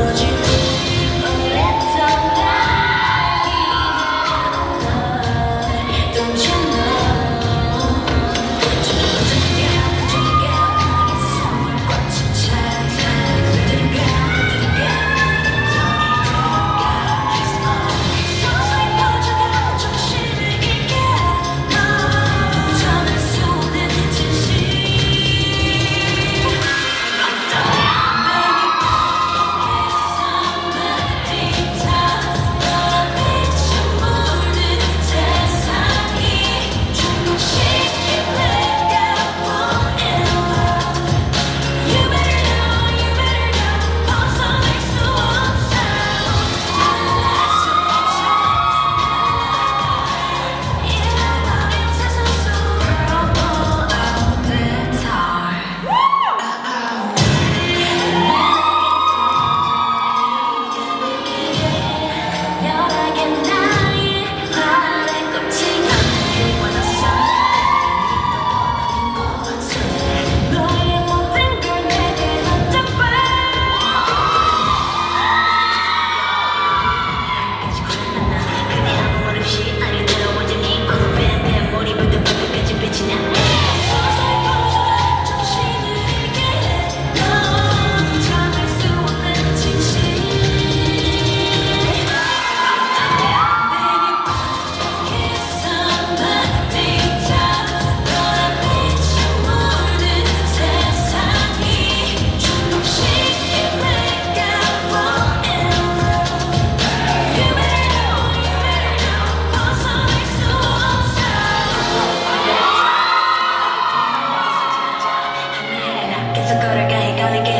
무너지 daughter got it, gonna get